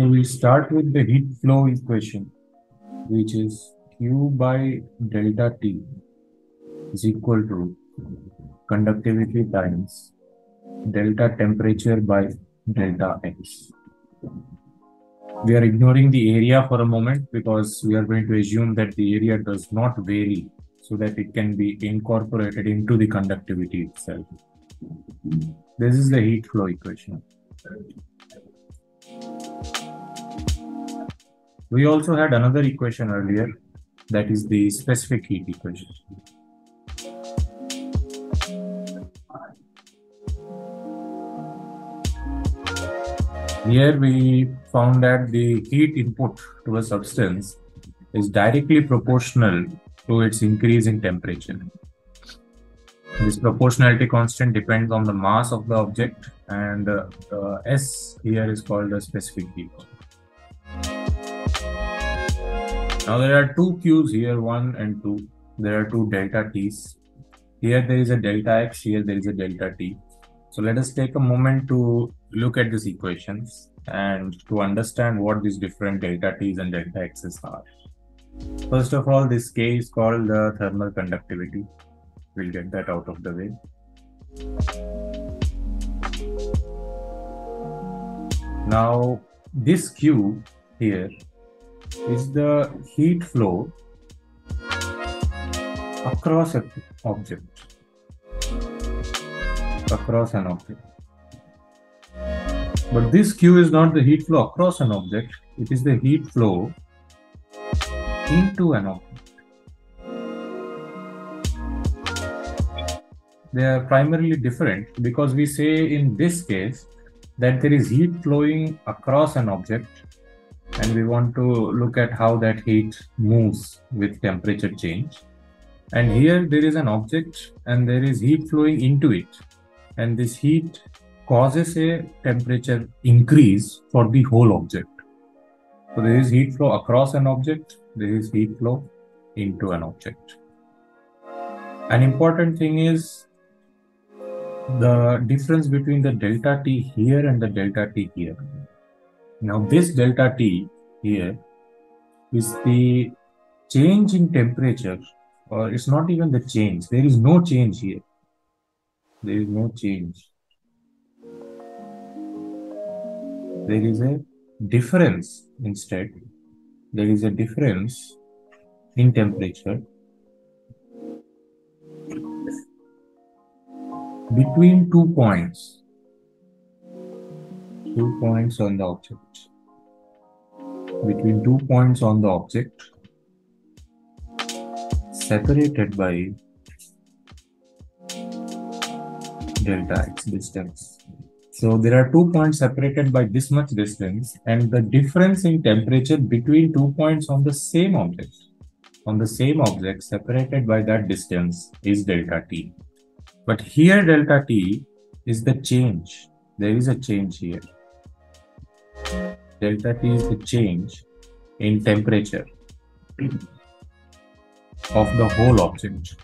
So we start with the heat flow equation, which is Q by delta T is equal to conductivity times delta temperature by delta X. We are ignoring the area for a moment because we are going to assume that the area does not vary so that it can be incorporated into the conductivity itself. This is the heat flow equation. We also had another equation earlier that is the specific heat equation. Here we found that the heat input to a substance is directly proportional to its increase in temperature. This proportionality constant depends on the mass of the object and uh, uh, S here is called the specific heat. Now there are two Qs here, one and two. There are two delta Ts. Here there is a delta X, here there is a delta T. So let us take a moment to look at these equations and to understand what these different delta T's and delta X's are. First of all, this K is called the thermal conductivity. We'll get that out of the way. Now, this Q here is the heat flow across an object. Across an object. But this q is not the heat flow across an object. It is the heat flow into an object. They are primarily different because we say in this case that there is heat flowing across an object and we want to look at how that heat moves with temperature change. And here there is an object and there is heat flowing into it. And this heat causes a temperature increase for the whole object. So there is heat flow across an object, there is heat flow into an object. An important thing is the difference between the delta T here and the delta T here. Now this delta T here is the change in temperature or it's not even the change. There is no change here. There is no change. There is a difference instead. There is a difference in temperature between two points two points on the object. Between two points on the object separated by delta x distance. So there are two points separated by this much distance and the difference in temperature between two points on the same object on the same object separated by that distance is delta t. But here delta t is the change. There is a change here delta T is the change in temperature of the whole object.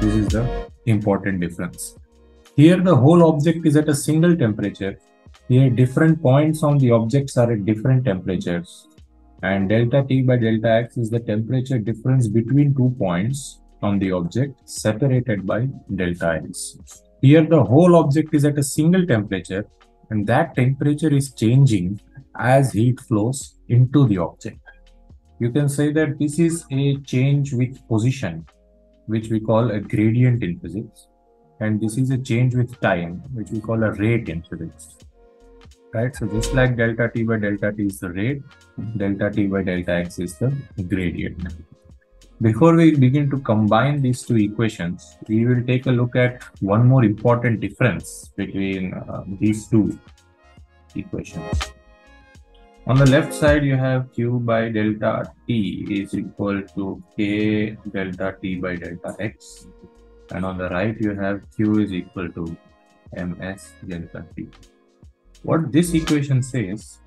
This is the important difference. Here the whole object is at a single temperature. Here different points on the objects are at different temperatures. And delta T by delta X is the temperature difference between two points on the object separated by delta X. Here the whole object is at a single temperature and that temperature is changing as heat flows into the object. You can say that this is a change with position, which we call a gradient in physics. And this is a change with time, which we call a rate in physics. Right, so just like delta t by delta t is the rate, delta t by delta x is the gradient. Before we begin to combine these two equations, we will take a look at one more important difference between uh, these two equations. On the left side, you have Q by delta T is equal to K delta T by delta X. And on the right, you have Q is equal to MS delta T. What this equation says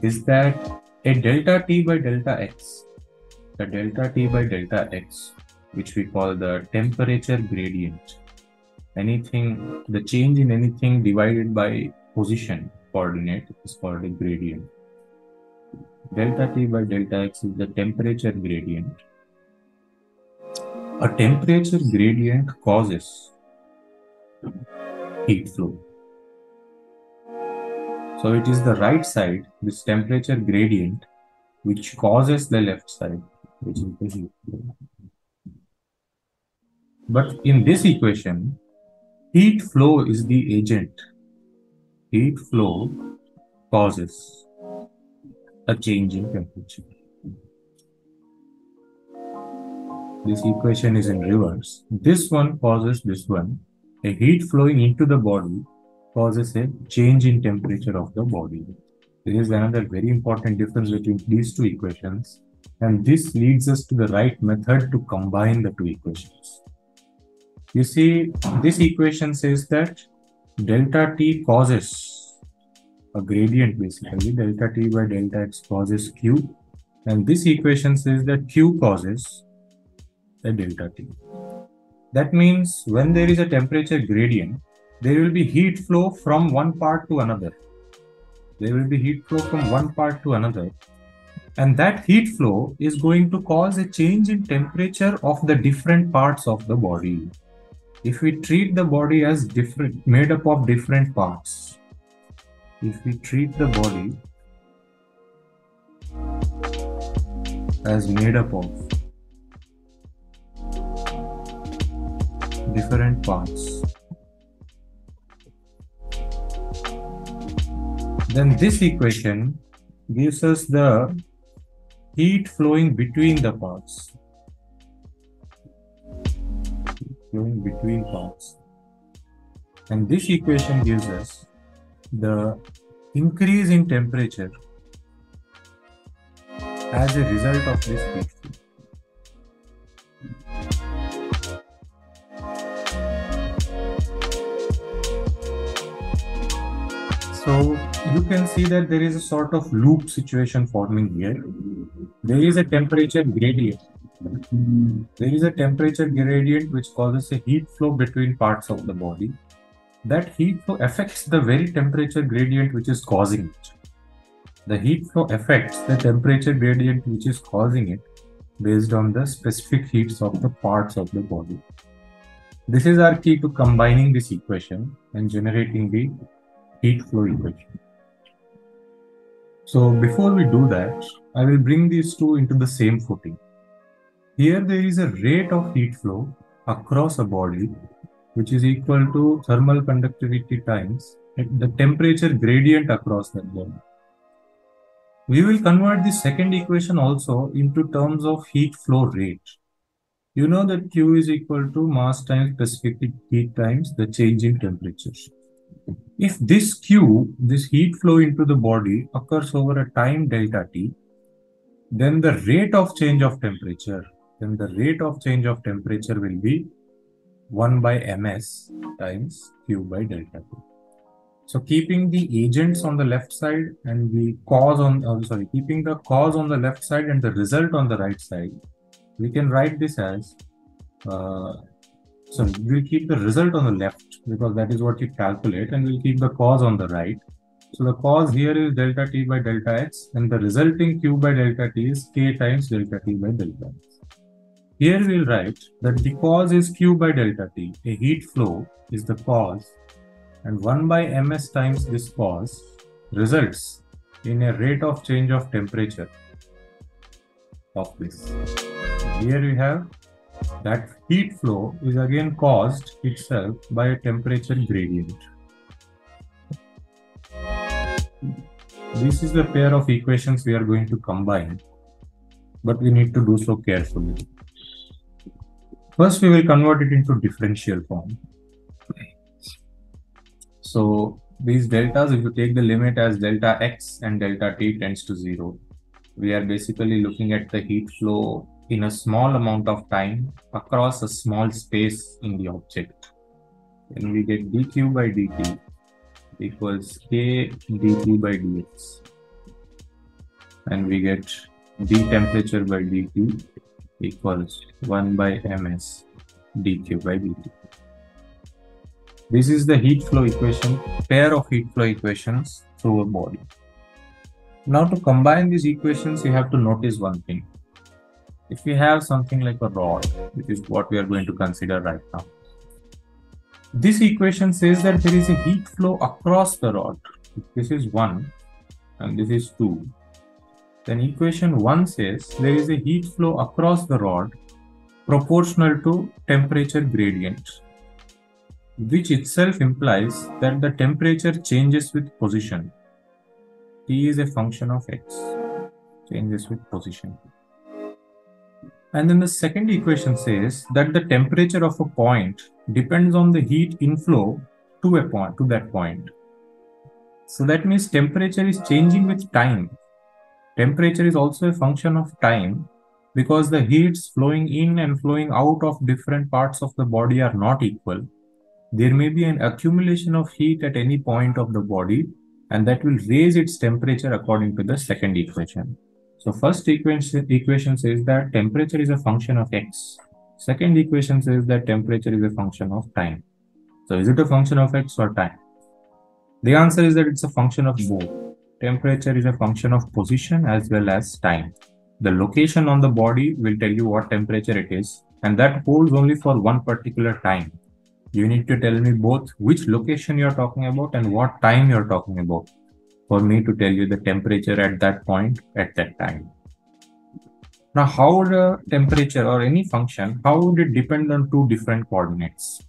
is that a delta T by delta X the delta T by delta X, which we call the temperature gradient, anything, the change in anything divided by position coordinate is called a gradient. Delta T by delta X is the temperature gradient. A temperature gradient causes heat flow. So it is the right side, this temperature gradient, which causes the left side, But in this equation, heat flow is the agent. Heat flow causes a change in temperature. This equation is in reverse. This one causes this one. A heat flowing into the body causes a change in temperature of the body. There is another very important difference between these two equations. And this leads us to the right method to combine the two equations. You see, this equation says that delta T causes a gradient basically delta t by delta x causes q and this equation says that q causes a delta t. That means when there is a temperature gradient, there will be heat flow from one part to another. There will be heat flow from one part to another. And that heat flow is going to cause a change in temperature of the different parts of the body. If we treat the body as different, made up of different parts, if we treat the body as made up of different parts then this equation gives us the heat flowing between the parts flowing between parts and this equation gives us the increase in temperature as a result of this heat flow. So you can see that there is a sort of loop situation forming here. There is a temperature gradient. There is a temperature gradient which causes a heat flow between parts of the body that heat flow affects the very temperature gradient which is causing it. The heat flow affects the temperature gradient which is causing it based on the specific heats of the parts of the body. This is our key to combining this equation and generating the heat flow equation. So before we do that, I will bring these two into the same footing. Here there is a rate of heat flow across a body which is equal to thermal conductivity times the temperature gradient across that body. We will convert the second equation also into terms of heat flow rate. You know that Q is equal to mass times specific heat times the change in temperature. If this Q, this heat flow into the body occurs over a time delta T, then the rate of change of temperature, then the rate of change of temperature will be 1 by ms times q by delta t. So keeping the agents on the left side and the cause on, oh, sorry, keeping the cause on the left side and the result on the right side, we can write this as, uh, so we'll keep the result on the left because that is what you calculate and we'll keep the cause on the right. So the cause here is delta t by delta x and the resulting q by delta t is k times delta t by delta x. Here we'll write that the cause is Q by delta T. A heat flow is the cause and 1 by ms times this cause results in a rate of change of temperature of this. Here we have that heat flow is again caused itself by a temperature gradient. This is the pair of equations we are going to combine, but we need to do so carefully. First, we will convert it into differential form. So these deltas, if you take the limit as delta x and delta t tends to zero, we are basically looking at the heat flow in a small amount of time across a small space in the object. And we get dq by dt equals k dt by dx. And we get d temperature by dt equals 1 by ms dq by dt. This is the heat flow equation, pair of heat flow equations through a body. Now to combine these equations, you have to notice one thing. If we have something like a rod, which is what we are going to consider right now. This equation says that there is a heat flow across the rod. This is 1 and this is 2. Then equation 1 says there is a heat flow across the rod proportional to temperature gradient which itself implies that the temperature changes with position. T is a function of x, changes with position. And then the second equation says that the temperature of a point depends on the heat inflow to a point, to that point. So that means temperature is changing with time. Temperature is also a function of time because the heats flowing in and flowing out of different parts of the body are not equal there may be an accumulation of heat at any point of the body and that will raise its temperature according to the second equation. So first equation, equation says that temperature is a function of x. Second equation says that temperature is a function of time. So is it a function of x or time? The answer is that it's a function of both. Temperature is a function of position as well as time. The location on the body will tell you what temperature it is and that holds only for one particular time you need to tell me both which location you're talking about and what time you're talking about for me to tell you the temperature at that point at that time. Now, how the temperature or any function, how would it depend on two different coordinates?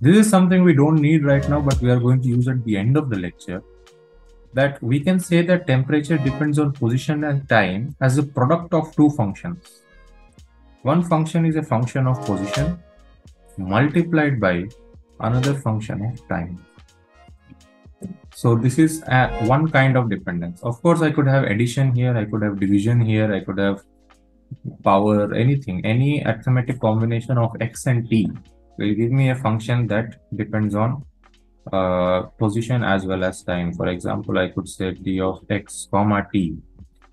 This is something we don't need right now, but we are going to use at the end of the lecture. That we can say that temperature depends on position and time as a product of two functions. One function is a function of position multiplied by another function of time. So this is one kind of dependence. Of course, I could have addition here, I could have division here, I could have power, anything, any arithmetic combination of x and t will give me a function that depends on uh, position as well as time. For example, I could say d of x comma t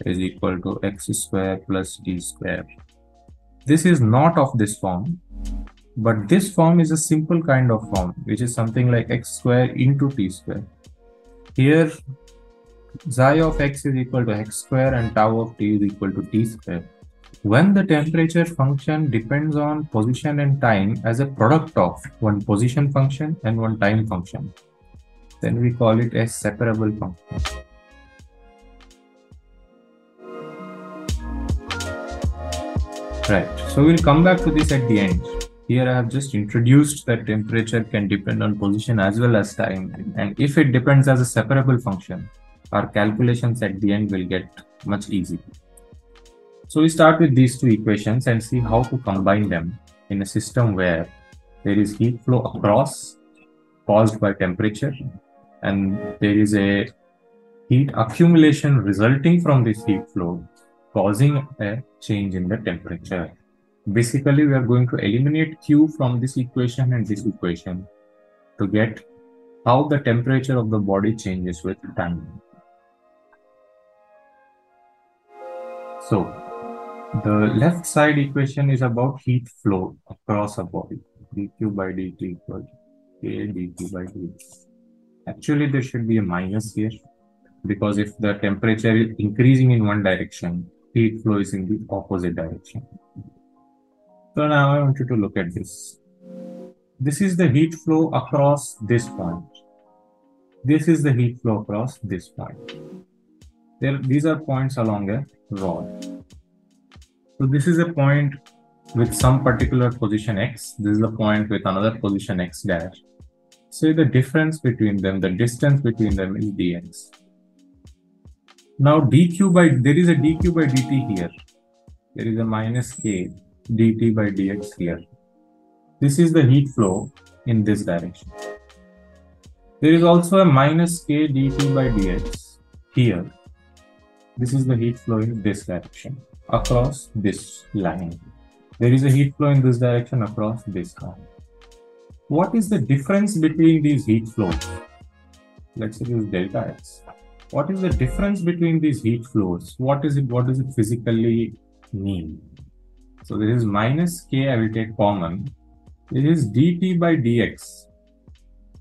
is equal to x square plus t square. This is not of this form, but this form is a simple kind of form, which is something like x square into t square. Here, xi of x is equal to x square and tau of t is equal to t square. When the temperature function depends on position and time as a product of one position function and one time function, then we call it a separable function. Right, so we'll come back to this at the end. Here I have just introduced that temperature can depend on position as well as time. And if it depends as a separable function, our calculations at the end will get much easier. So we start with these two equations and see how to combine them in a system where there is heat flow across caused by temperature and there is a heat accumulation resulting from this heat flow causing a change in the temperature. Basically, we are going to eliminate Q from this equation and this equation to get how the temperature of the body changes with time. So, the left side equation is about heat flow across a body. dq by dt equals k dt by dt. Actually, there should be a minus here because if the temperature is increasing in one direction, heat flow is in the opposite direction. So now I want you to look at this. This is the heat flow across this point. This is the heat flow across this point. There, these are points along a rod. So this is a point with some particular position x. This is the point with another position x dash. So the difference between them, the distance between them is dx. Now dq by, there is a dq by dt here. There is a minus k dt by dx here. This is the heat flow in this direction. There is also a minus k dt by dx here. This is the heat flow in this direction across this line. There is a heat flow in this direction across this line. What is the difference between these heat flows? Let's use delta x. What is the difference between these heat flows? What is it? What does it physically mean? So this is minus k, I will take common. This is dt by dx.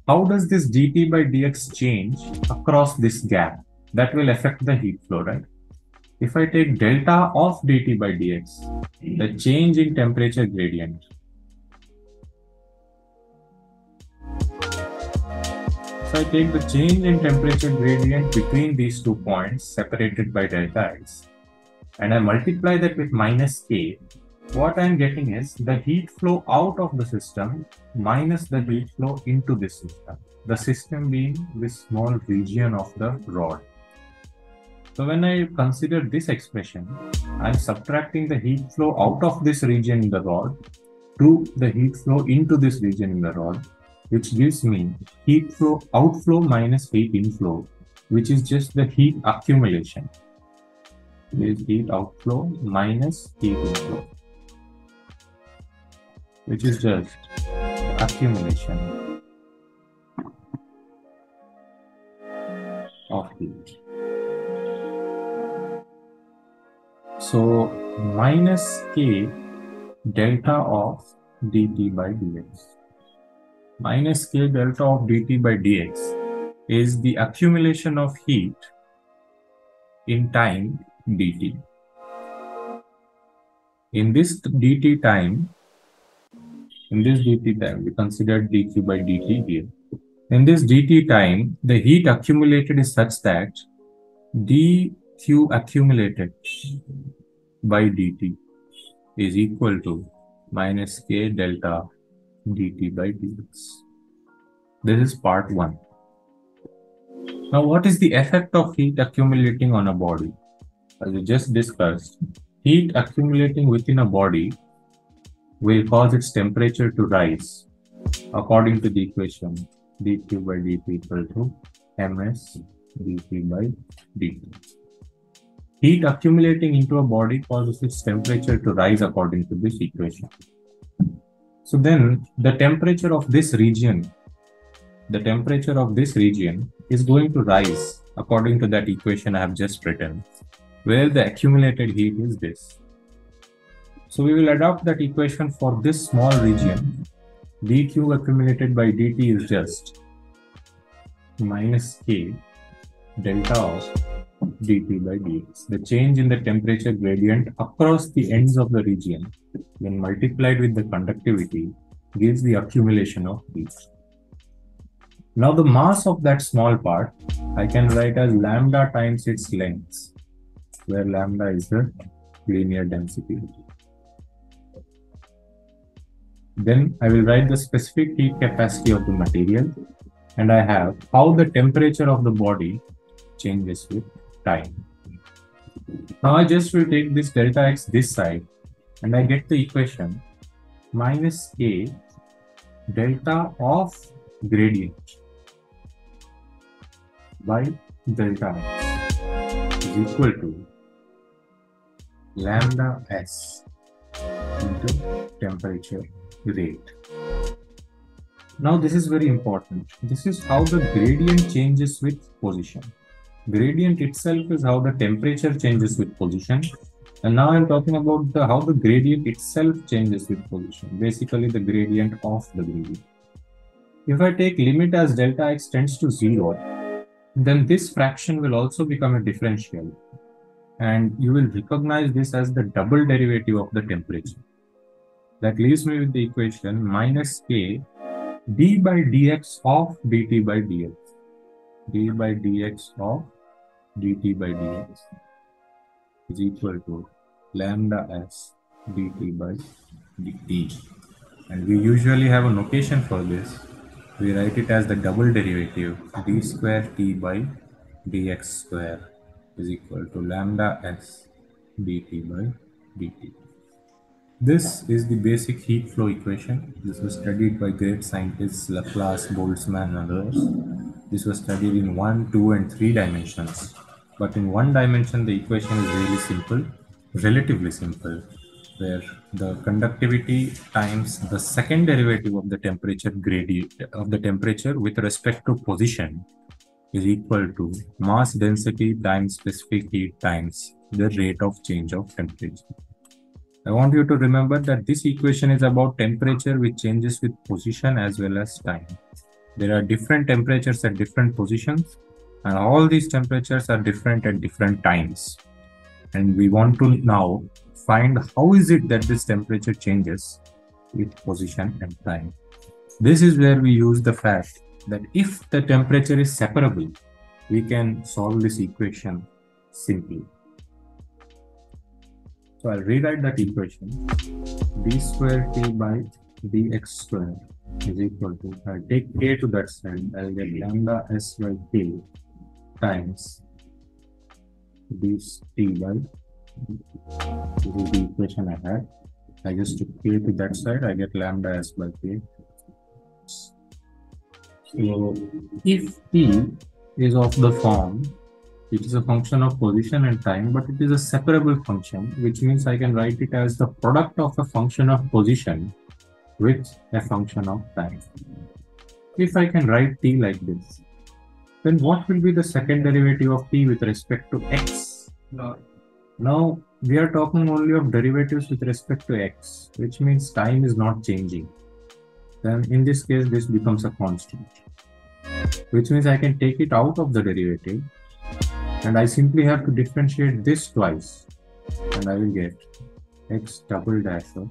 how does this dt by dx change across this gap? That will affect the heat flow, right? If I take delta of dt by dx, the change in temperature gradient, So I take the change in temperature gradient between these two points separated by delta x and I multiply that with minus k. What I'm getting is the heat flow out of the system minus the heat flow into this system. The system being this small region of the rod. So when I consider this expression, I'm subtracting the heat flow out of this region in the rod to the heat flow into this region in the rod which gives me heat flow outflow minus heat inflow, which is just the heat accumulation. Is heat outflow minus heat inflow, which is just accumulation of heat. So minus k delta of dt by dx minus k delta of dt by dx is the accumulation of heat in time dt. In this dt time, in this dt time, we consider dq by dt here. In this dt time, the heat accumulated is such that dq accumulated by dt is equal to minus k delta dt by dx. This is part 1. Now, what is the effect of heat accumulating on a body? As we just discussed, heat accumulating within a body will cause its temperature to rise according to the equation dq by dt equal to ms dt by dt. Heat accumulating into a body causes its temperature to rise according to this equation. So then the temperature of this region, the temperature of this region is going to rise according to that equation I have just written, where the accumulated heat is this. So we will adopt that equation for this small region. dq accumulated by dt is just minus k delta of dt by dx. The change in the temperature gradient across the ends of the region when multiplied with the conductivity gives the accumulation of heat. Now the mass of that small part I can write as lambda times its length, where lambda is the linear density. Then I will write the specific heat capacity of the material and I have how the temperature of the body changes with time. Now I just will take this delta x this side and I get the equation minus a delta of gradient by delta x is equal to lambda s into temperature rate. Now this is very important. This is how the gradient changes with position. Gradient itself is how the temperature changes with position and now I'm talking about the, how the gradient itself changes with position, basically the gradient of the gradient. If I take limit as delta x tends to 0, then this fraction will also become a differential. And you will recognize this as the double derivative of the temperature. That leaves me with the equation minus k d by dx of dt by dx. d by dx of dt by dx is equal to lambda s dt by dt. And we usually have a notation for this. We write it as the double derivative d square t by dx square is equal to lambda s dt by dt. This is the basic heat flow equation. This was studied by great scientists Laplace, Boltzmann, and others. This was studied in one, two, and three dimensions. But in one dimension, the equation is really simple, relatively simple, where the conductivity times the second derivative of the temperature gradient of the temperature with respect to position is equal to mass density times specific heat times the rate of change of temperature. I want you to remember that this equation is about temperature which changes with position as well as time. there are different temperatures at different positions and all these temperatures are different at different times. And we want to now find how is it that this temperature changes with position and time. This is where we use the fact that if the temperature is separable, we can solve this equation simply. So I'll rewrite that equation. d square t by dx square is equal to, I'll take k to that side, I'll get lambda s by k times this t by, this is the equation I had. I just took k to that side, I get lambda s by k. So if t is of the form, it is a function of position and time, but it is a separable function, which means I can write it as the product of a function of position with a function of time. If I can write t like this, then what will be the second derivative of t with respect to x? Now, we are talking only of derivatives with respect to x, which means time is not changing. Then in this case, this becomes a constant, which means I can take it out of the derivative and I simply have to differentiate this twice and I will get x double dash of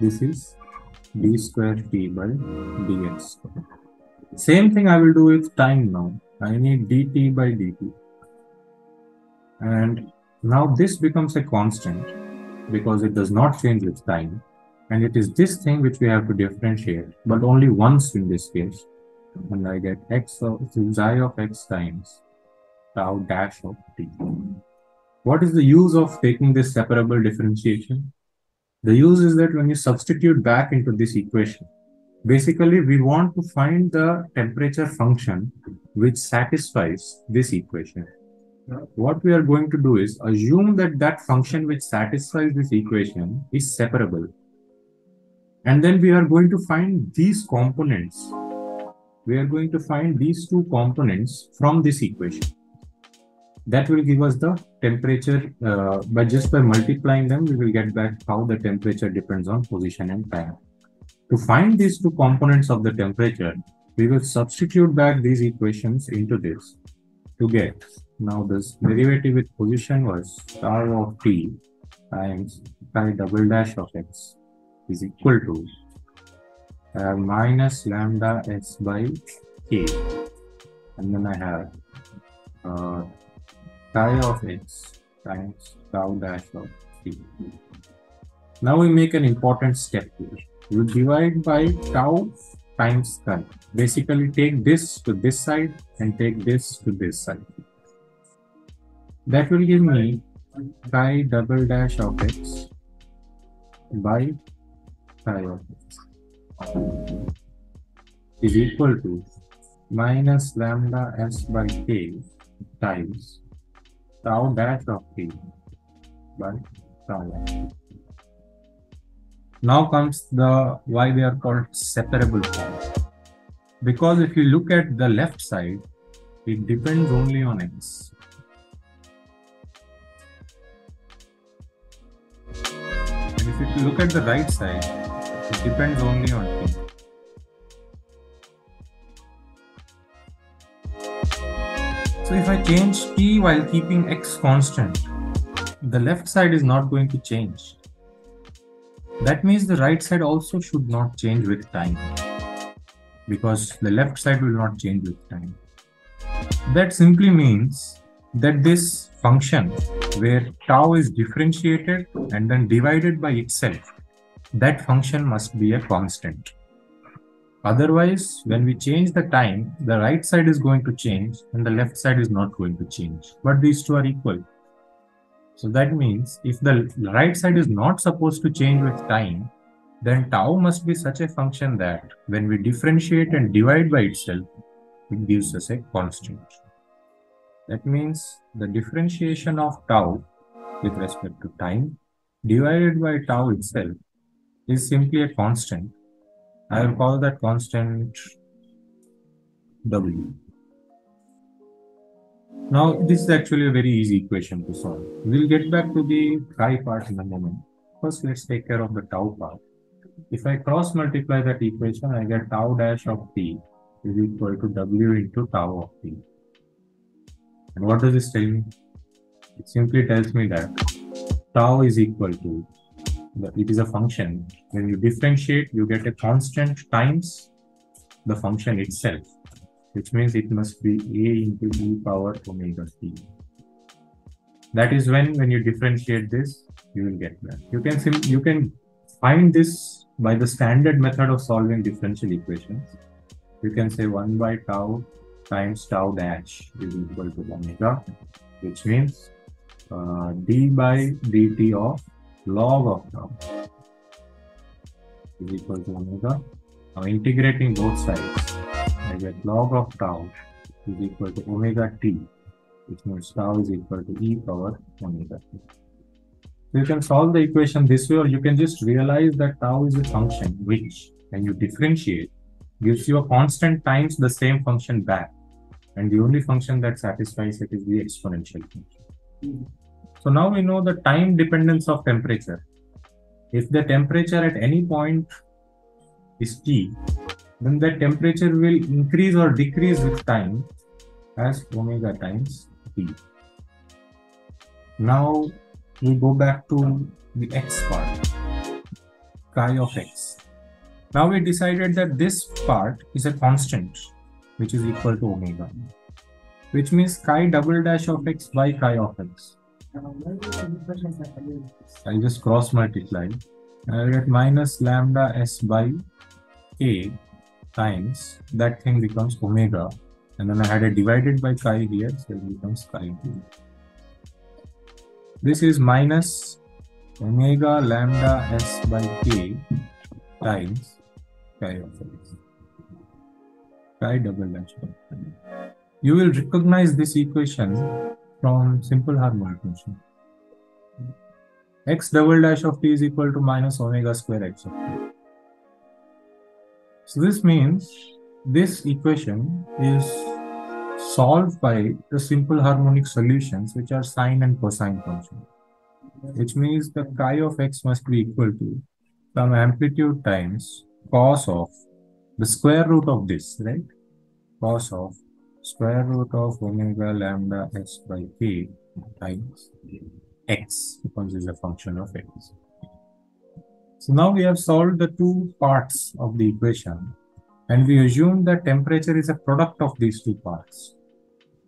this is d square t by dx. Same thing I will do with time now. I need dt by dt. And now this becomes a constant because it does not change with time. And it is this thing which we have to differentiate, but only once in this case. And I get x of xi of x times tau dash of t. What is the use of taking this separable differentiation? The use is that when you substitute back into this equation, basically we want to find the temperature function which satisfies this equation. What we are going to do is assume that that function which satisfies this equation is separable. And then we are going to find these components. We are going to find these two components from this equation. That will give us the temperature uh, but just by multiplying them we will get back how the temperature depends on position and time. To find these two components of the temperature we will substitute back these equations into this to get now this derivative with position was tau of t times pi double dash of x is equal to uh, minus lambda s by k and then i have uh, chi of x times tau dash of t. Now we make an important step here. You divide by tau times chi. Basically take this to this side and take this to this side. That will give me chi double dash of x by chi of x is equal to minus lambda s by k times tau dash of t by tau Now comes the why they are called separable forms. Because if you look at the left side, it depends only on x. And if you look at the right side, it depends only on t. So if I change t while keeping x constant, the left side is not going to change. That means the right side also should not change with time because the left side will not change with time. That simply means that this function where tau is differentiated and then divided by itself, that function must be a constant. Otherwise, when we change the time, the right side is going to change and the left side is not going to change. But these two are equal. So that means if the right side is not supposed to change with time, then tau must be such a function that when we differentiate and divide by itself, it gives us a constant. That means the differentiation of tau with respect to time divided by tau itself is simply a constant I will call that constant W. Now, this is actually a very easy equation to solve. We'll get back to the chi part in a moment. First, let's take care of the tau part. if I cross multiply that equation, I get tau dash of t is equal to w into tau of t. And what does this tell me? It simply tells me that tau is equal to, it is a function. When you differentiate, you get a constant times the function itself, which means it must be a into e power omega t. That is when, when you differentiate this, you will get that. You can you can find this by the standard method of solving differential equations. You can say 1 by tau times tau dash is equal to omega, which means uh, d by dt of log of tau is equal to omega. Now integrating both sides, I get log of tau is equal to omega t, which means tau is equal to e power omega t. So you can solve the equation this way, or you can just realize that tau is a function which, when you differentiate, gives you a constant times the same function back. And the only function that satisfies it is the exponential function. Hmm. So now we know the time dependence of temperature. If the temperature at any point is T, then the temperature will increase or decrease with time as omega times T. Now we go back to the x part, chi of x. Now we decided that this part is a constant, which is equal to omega, which means chi double dash of x by chi of x. I just cross multiply. I get minus lambda s by k times that thing becomes omega, and then I had a divided by chi here, so it becomes chi. This is minus omega lambda s by k times chi of x. Chi double dash. You will recognize this equation from simple harmonic motion. x double dash of t is equal to minus omega square x of t. So this means this equation is solved by the simple harmonic solutions which are sine and cosine functions. Which means the chi of x must be equal to some amplitude times cos of the square root of this, right? Cos of square root of omega lambda s by k times x because it's a function of x. So now we have solved the two parts of the equation and we assume that temperature is a product of these two parts.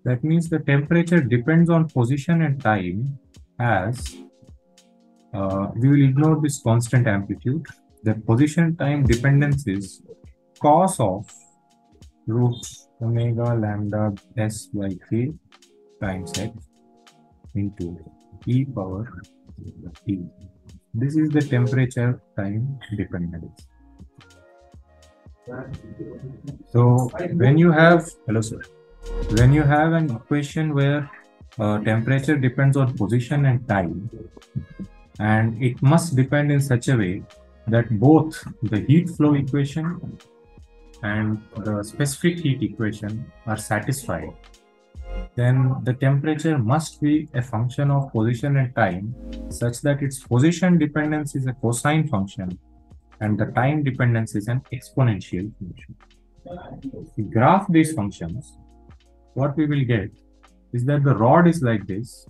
That means the temperature depends on position and time as uh, we will ignore this constant amplitude. The position time dependence is cos of root omega lambda s by k times x into e power t. This is the temperature time dependence. So when you have, hello sir, when you have an equation where uh, temperature depends on position and time, and it must depend in such a way that both the heat flow equation and the specific heat equation are satisfied, then the temperature must be a function of position and time such that its position dependence is a cosine function and the time dependence is an exponential function. If we graph these functions, what we will get is that the rod is like this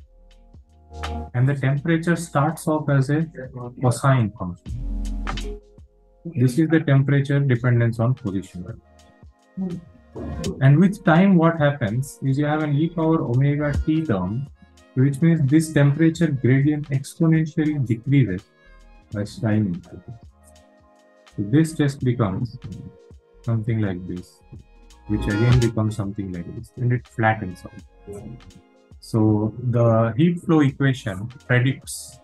and the temperature starts off as a cosine function. This is the temperature dependence on position. And with time, what happens is you have an e power omega t term, which means this temperature gradient exponentially decreases as time increases. So this just becomes something like this, which again becomes something like this, and it flattens out. So the heat flow equation predicts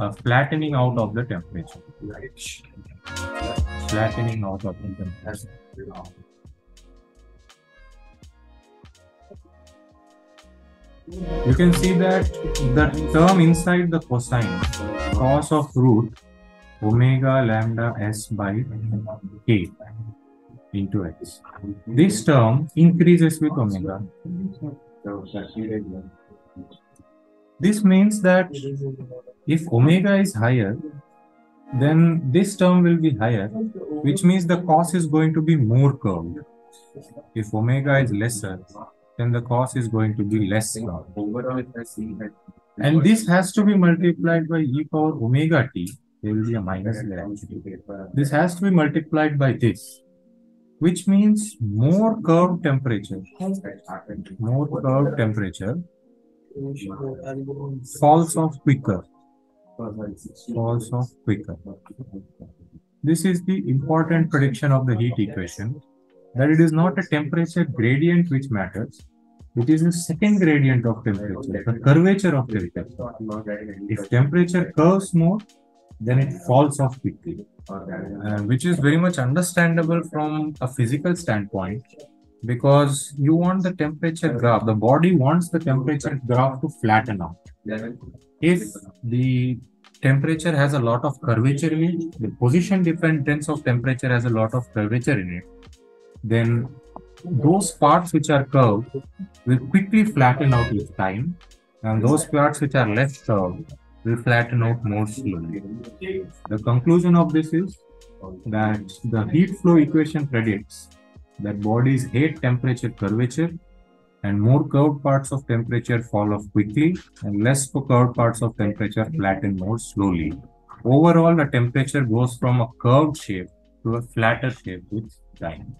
a flattening out of the temperature. Flattening out of the temperature. You can see that the term inside the cosine, cos of root omega lambda s by k into x. This term increases with omega. This means that if omega is higher, then this term will be higher, which means the cos is going to be more curved. If omega is lesser, then the cos is going to be less curved. And this has to be multiplied by e power omega t. There will be a minus there. This has to be multiplied by this, which means more curved temperature. More curved temperature falls off quicker falls off quicker. This is the important prediction of the heat equation that it is not a temperature gradient which matters. It is the second gradient of temperature, the curvature of temperature. If temperature curves more, then it falls off quickly, uh, which is very much understandable from a physical standpoint because you want the temperature graph, the body wants the temperature graph to flatten out if the temperature has a lot of curvature in it, the position dependence of temperature has a lot of curvature in it, then those parts which are curved will quickly flatten out with time, and those parts which are less curved will flatten out more slowly. The conclusion of this is that the heat flow equation predicts that bodies hate temperature curvature and more curved parts of temperature fall off quickly and less curved parts of temperature flatten more slowly. Overall, the temperature goes from a curved shape to a flatter shape with time.